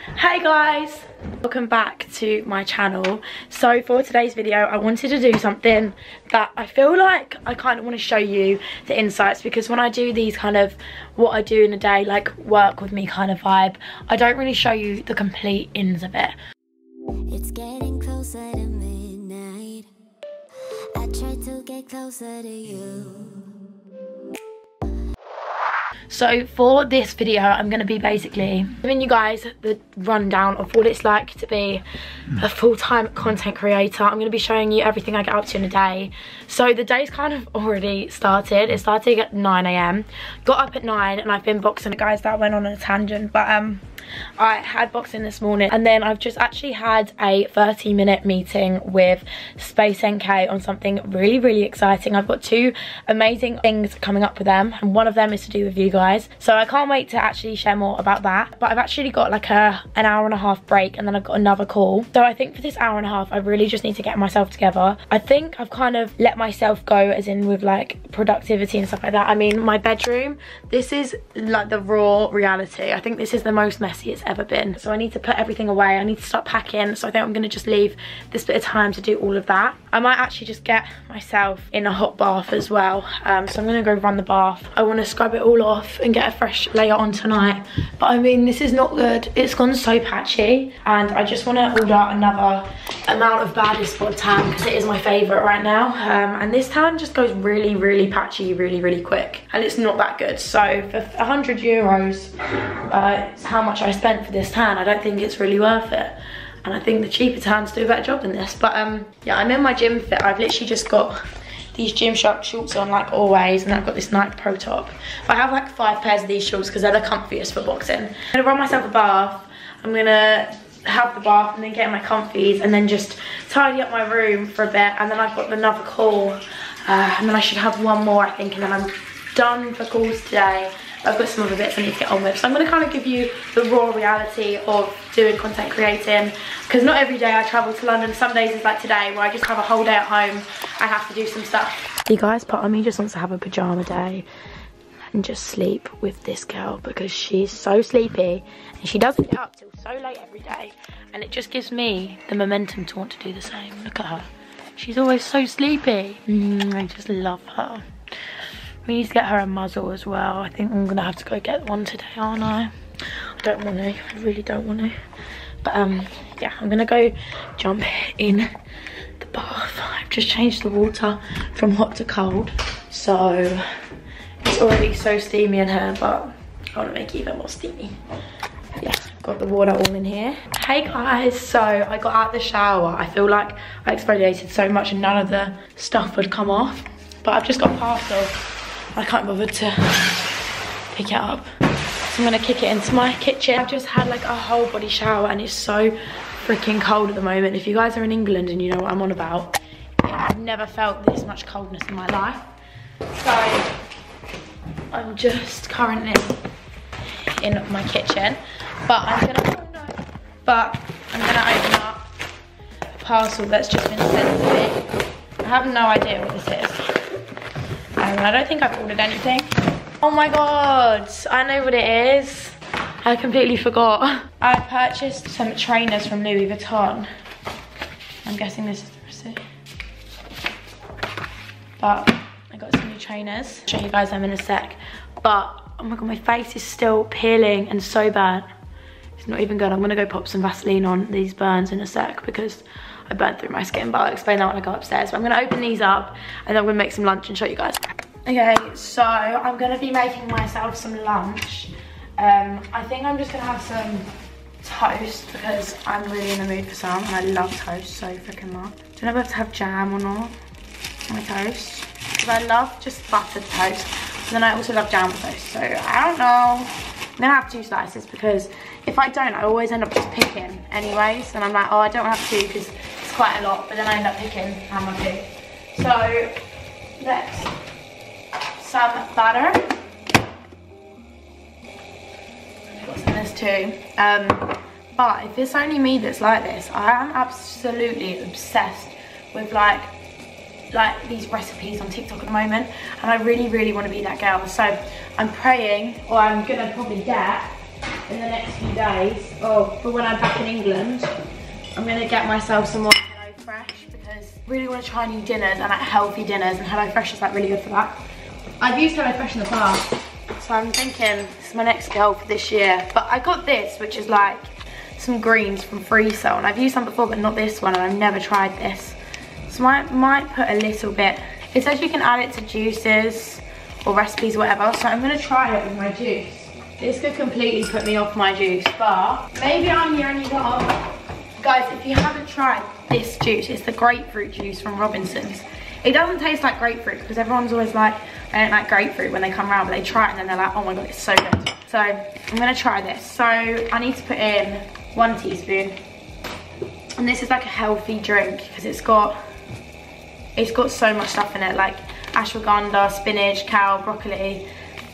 Hey guys! Welcome back to my channel. So for today's video, I wanted to do something that I feel like I kind of want to show you the insights because when I do these kind of what I do in a day, like work with me kind of vibe, I don't really show you the complete ins of it. It's getting closer to midnight. I try to get closer to you. So for this video, I'm going to be basically giving you guys the rundown of what it's like to be a full-time content creator. I'm going to be showing you everything I get up to in a day. So the day's kind of already started. It started at 9am. Got up at 9 and I've been boxing. Guys, that went on a tangent. But um, I had boxing this morning and then I've just actually had a 30 minute meeting with Space NK on something really, really exciting. I've got two amazing things coming up with them and one of them is to do with you guys. So I can't wait to actually share more about that. But I've actually got like a an hour and a half break and then I've got another call. So I think for this hour and a half, I really just need to get myself together. I think I've kind of let myself go as in with like productivity and stuff like that. I mean, my bedroom, this is like the raw reality. I think this is the most messy it's ever been. So I need to put everything away. I need to start packing. So I think I'm gonna just leave this bit of time to do all of that. I might actually just get myself in a hot bath as well. Um, so I'm gonna go run the bath. I wanna scrub it all off and get a fresh layer on tonight. But I mean, this is not good. It's gone so patchy and I just wanna order another amount of Baddest Bod tan because it is my favorite right now. Um, and this tan just goes really, really patchy, really, really quick. And it's not that good. So for 100 euros, uh, it's how much I spent for this tan. I don't think it's really worth it. And I think the cheaper tans do a better job than this. But um, yeah, I'm in my gym fit. I've literally just got these Gymshark shorts on like always and I've got this Nike Pro top. But I have like five pairs of these shorts because they're the comfiest for boxing. I'm gonna run myself a bath. I'm gonna have the bath and then get in my comfies and then just tidy up my room for a bit and then I've got another call uh, and then I should have one more I think and then I'm done for calls today. I've got some other bits I need to get on with. So I'm going to kind of give you the raw reality of doing content creating because not every day I travel to London. Some days is like today where I just have a whole day at home. I have to do some stuff. You guys, part of me just wants to have a pyjama day and just sleep with this girl because she's so sleepy and she doesn't get up till so late every day and it just gives me the momentum to want to do the same. Look at her. She's always so sleepy. Mm, I just love her. We need to get her a muzzle as well. I think I'm gonna have to go get one today, aren't I? I don't want to. I really don't want to. But um, yeah, I'm gonna go jump in the bath. I've just changed the water from hot to cold, so it's already so steamy in here, but I want to make it even more steamy. Yeah, got the water all in here. Hey guys, so I got out the shower. I feel like I exfoliated so much and none of the stuff would come off. But I've just got a parcel. I can't bother to pick it up. So I'm gonna kick it into my kitchen. I've just had like a whole body shower and it's so freaking cold at the moment. If you guys are in England and you know what I'm on about, I've never felt this much coldness in my life. So I'm just currently in my kitchen, but I'm gonna, oh no, but I'm gonna open up a parcel that's just been sent to me. I have no idea what this is. I don't think I've ordered anything. Oh my god, I know what it is. I completely forgot. I purchased some trainers from Louis Vuitton. I'm guessing this is the receipt. But I got some new trainers. I'll show you guys them in a sec. But, oh my god, my face is still peeling and so bad. It's not even good. I'm gonna go pop some Vaseline on these burns in a sec because I burnt through my skin, but I'll explain that when I go upstairs. But I'm gonna open these up and then I'm gonna make some lunch and show you guys. Okay, so I'm gonna be making myself some lunch. Um, I think I'm just gonna have some toast because I'm really in the mood for some and I love toast so freaking much. Don't know if I have to have jam or not on my toast. Because I love just buttered toast. And then I also love jam toast. So I don't know. I'm gonna have two slices because if I don't, I always end up just picking anyways. And I'm like, oh, I don't have two because quite a lot. But then I end up picking I do. So next, some butter. What's in this too? Um, but if it's only me that's like this, I am absolutely obsessed with like like these recipes on TikTok at the moment and I really really want to be that girl so I'm praying or I'm gonna probably get in the next few days, or for when I'm back in England, I'm gonna get myself some more really wanna try new dinners and like healthy dinners and HelloFresh is like really good for that. I've used HelloFresh in the past, so I'm thinking this is my next goal for this year. But I got this, which is like some greens from Freecell, and I've used some before, but not this one, and I've never tried this. So I might, might put a little bit. It says you can add it to juices or recipes or whatever, so I'm gonna try it with my juice. This could completely put me off my juice, but maybe I'm the only one. Guys, if you haven't tried this juice, it's the grapefruit juice from Robinson's. It doesn't taste like grapefruit because everyone's always like, I don't like grapefruit when they come around, but they try it and then they're like, oh my god, it's so good. So I'm gonna try this. So I need to put in one teaspoon. And this is like a healthy drink because it's got, it's got so much stuff in it, like ashwagandha, spinach, kale, broccoli.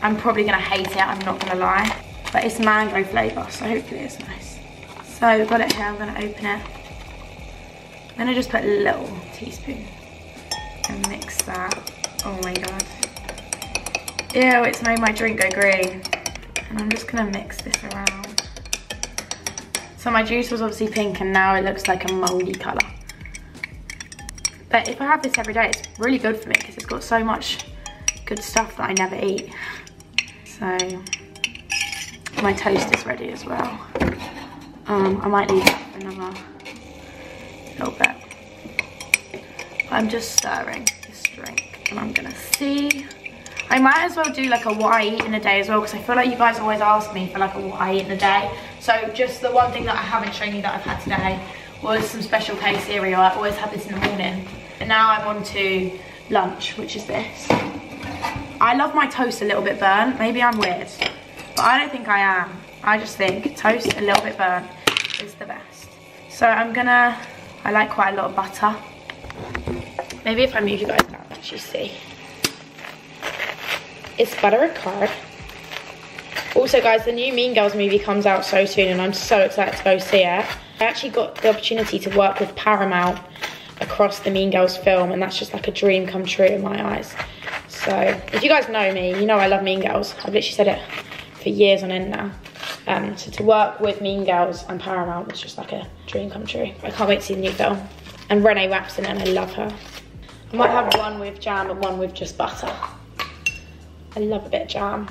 I'm probably gonna hate it, I'm not gonna lie. But it's mango flavour, so hopefully it's nice. So I've got it here, I'm gonna open it. I'm gonna just put a little teaspoon and mix that. Oh my god. Ew, it's made my drink go green. And I'm just gonna mix this around. So my juice was obviously pink and now it looks like a moldy colour. But if I have this every day, it's really good for me because it's got so much good stuff that I never eat. So my toast is ready as well. Um, I might need another little bit. I'm just stirring this drink and I'm gonna see. I might as well do like a what I eat in a day as well because I feel like you guys always ask me for like a what I eat in a day. So just the one thing that I haven't shown you that I've had today was some special K cereal. I always have this in the morning. And now I'm on to lunch, which is this. I love my toast a little bit burnt. Maybe I'm weird, but I don't think I am. I just think toast a little bit burnt is the best. So I'm gonna, I like quite a lot of butter. Maybe if I move you guys down, you see. It's butter a card. Also guys, the new Mean Girls movie comes out so soon and I'm so excited to go see it. I actually got the opportunity to work with Paramount across the Mean Girls film and that's just like a dream come true in my eyes. So if you guys know me, you know I love Mean Girls. I've literally said it for years on end now. Um, so to work with Mean Girls and Paramount was just like a dream come true. I can't wait to see the new film. And Renee Rapp's in it and I love her. I might have one with jam and one with just butter. I love a bit of jam.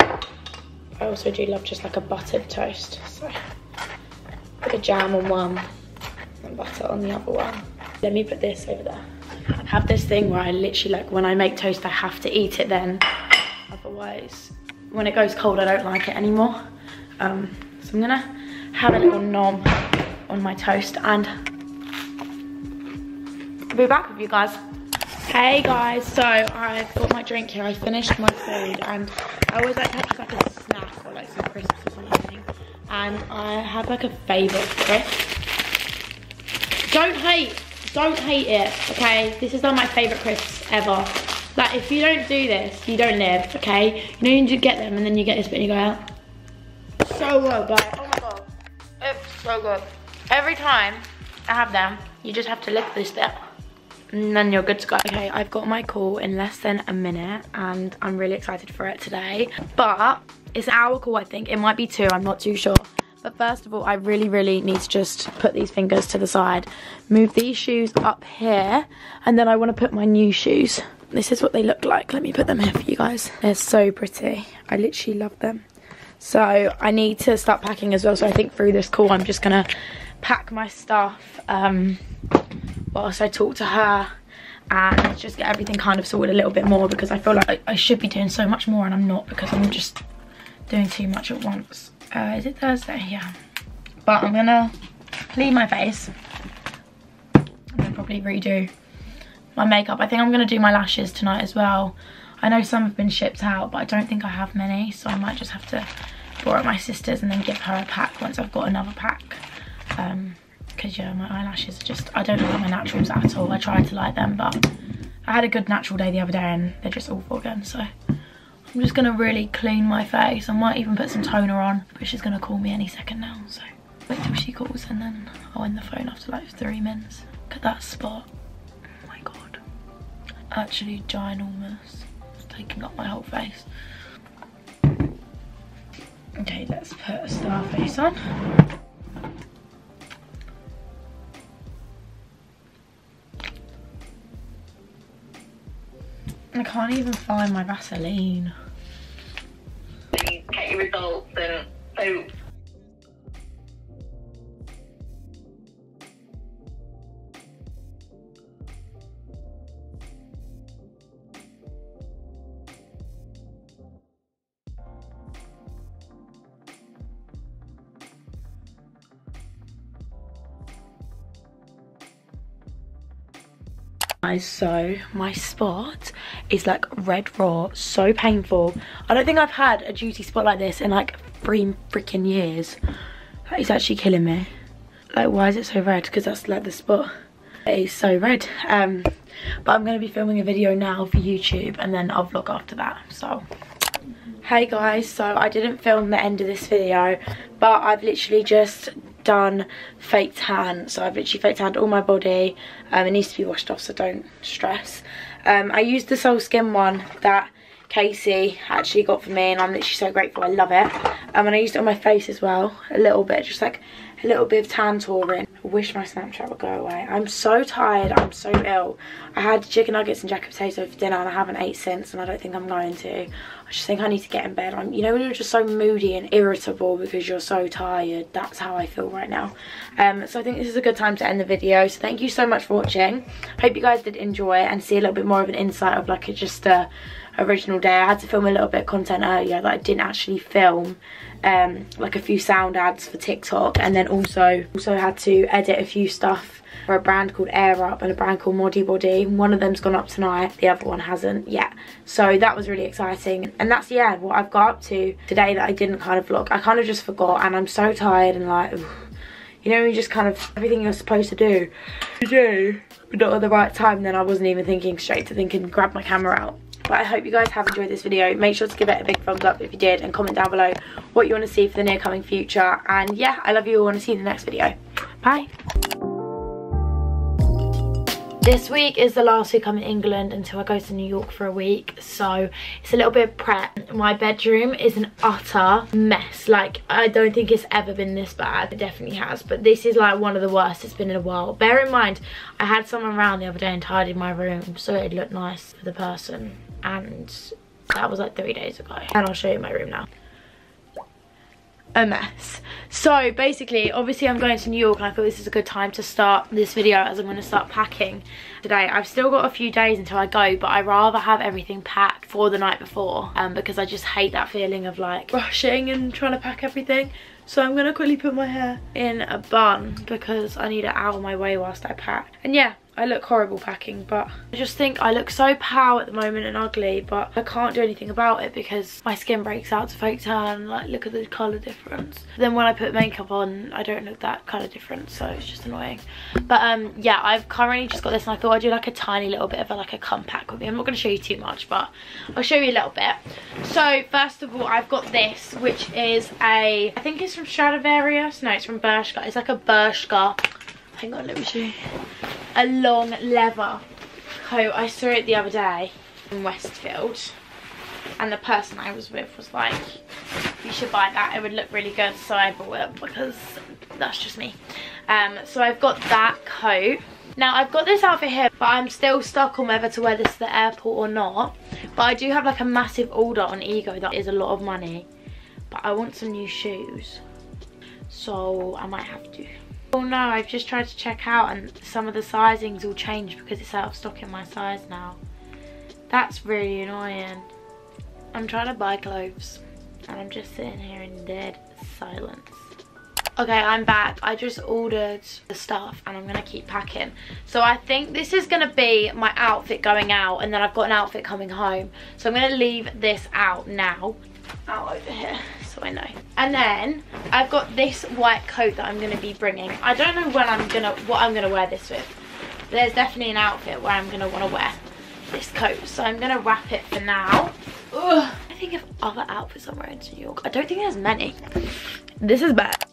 I also do love just like a buttered toast. So put a jam on one and butter on the other one. Let me put this over there. I have this thing where I literally like when I make toast I have to eat it then. Otherwise when it goes cold I don't like it anymore. Um, so I'm gonna have a little nom on my toast and I'll be back with you guys. Hey guys, so I've got my drink here. I finished my food and I always like to have like a snack or like some crisps or something. And I have like a favourite crisp. Don't hate, don't hate it, okay? This is one of my favourite crisps ever. Like if you don't do this, you don't live, okay? You know you get them and then you get this bit and you go out. So good, like, oh my god. It's so good. Every time I have them, you just have to lick this bit and then you're good to go. Okay, I've got my call in less than a minute and I'm really excited for it today. But it's an hour call, I think. It might be two, I'm not too sure. But first of all, I really, really need to just put these fingers to the side, move these shoes up here, and then I want to put my new shoes. This is what they look like. Let me put them here for you guys. They're so pretty. I literally love them. So I need to start packing as well. So I think through this call, I'm just to pack my stuff. Um, whilst I talk to her and just get everything kind of sorted a little bit more because I feel like I, should be doing so much more and I'm not because I'm just doing too much at once. Uh, is it Thursday? Yeah. But I'm gonna clean my face and then probably redo my makeup. I think I'm gonna do my lashes tonight as well. I know some have been shipped out, but I don't think I have many, so I might just have to borrow my sister's and then give her a pack once I've got another pack. Um, because yeah my eyelashes are just I don't like my naturals at all. I tried to like them but I had a good natural day the other day and they're just awful again so I'm just gonna really clean my face. I might even put some toner on but she's gonna call me any second now so wait till she calls and then I'll end the phone after like three minutes. Look at that spot oh my god actually ginormous taking up my whole face Okay, let's put a Starface on. I can't even find my Vaseline. Get your results and guys so my spot is like red raw so painful. I don't think i've had a juicy spot like this in like three freaking years. That is actually killing me. Like why is it so red? Because that's like the spot. It is so red. Um but i'm going to be filming a video now for youtube and then i'll vlog after that so. Hey guys so i didn't film the end of this video but i've literally just done fake tan so I've literally fake tanned all my body. Um, it needs to be washed off so don't stress. Um, I used the Soul Skin one that Casey actually got for me and I'm literally so grateful. I love it. Um, and I used it on my face as well a little bit just like a little bit of tan touring. I wish my Snapchat would go away. I'm so tired. I'm so ill. I had chicken nuggets and jacket potato for dinner and I haven't ate since and I don't think I'm going to. I just think I need to get in bed. I'm, you know when you're just so moody and irritable because you're so tired? That's how I feel right now. Um, so I think this is a good time to end the video. So thank you so much for watching. Hope you guys did enjoy and see a little bit more of an insight of like a, just a original day. I had to film a little bit of content earlier that I didn't actually film. Um, like a few sound ads for TikTok and then also also had to edit a few stuff for a brand called Air Up and a brand called Modibodi. One of them's gone up tonight, the other one hasn't yet. So that was really exciting. And that's, yeah, what I've got up to today that I didn't kind of vlog. I kind of just forgot and I'm so tired and like, you know, you just kind of, everything you're supposed to do, you do, but not at the right time. Then I wasn't even thinking straight to thinking, grab my camera out but I hope you guys have enjoyed this video. Make sure to give it a big thumbs up if you did and comment down below what you want to see for the near coming future. And yeah, I love you all and I see you in the next video. Bye. This week is the last week I'm in England until I go to New York for a week. So it's a little bit of prep. My bedroom is an utter mess. Like I don't think it's ever been this bad. It definitely has. But this is like one of the worst it's been in a while. Bear in mind, I had someone around the other day and tidied my room so it looked nice for the person. And that was like three days ago. And I'll show you my room now. A mess. So basically obviously i'm going to new york and i thought this is a good time to start this video as i'm going to start packing today. I've still got a few days until i go but i rather have everything packed for the night before um, because i just hate that feeling of like rushing and trying to pack everything. So i'm gonna quickly put my hair in a bun because i need it out of my way whilst i pack. And yeah I look horrible packing, but I just think I look so pow at the moment and ugly, but I can't do anything about it because my skin breaks out to fake tan. Like, look at the colour difference. Then when I put makeup on, I don't look that colour different, so it's just annoying. But um, yeah, I've currently just got this and I thought I'd do like a tiny little bit of a, like a comeback with me. I'm not going to show you too much, but I'll show you a little bit. So first of all, I've got this, which is a, I think it's from Stradivarius. No, it's from Bershka. It's like a Bershka hang on let me show you a long leather coat i saw it the other day in westfield and the person i was with was like you should buy that it would look really good so i bought it because that's just me um so i've got that coat now I've got this outfit here but I'm still stuck on whether to wear this to the airport or not. But I do have like a massive order on Ego that is a lot of money. But I want some new shoes. So I might have to. Oh no, I've just tried to check out and some of the sizings all changed because it's out of stock in my size now. That's really annoying. I'm trying to buy clothes and I'm just sitting here in dead silence. Okay, I'm back. I just ordered the stuff and I'm going to keep packing. So I think this is going to be my outfit going out and then I've got an outfit coming home. So I'm going to leave this out now. Out over here. So I know. And then I've got this white coat that I'm going to be bringing. I don't know when I'm going to, what I'm going to wear this with. There's definitely an outfit where I'm going to want to wear this coat. So I'm going to wrap it for now. Ugh. I think of other outfits I'm wearing to New York. I don't think there's many. This is bad.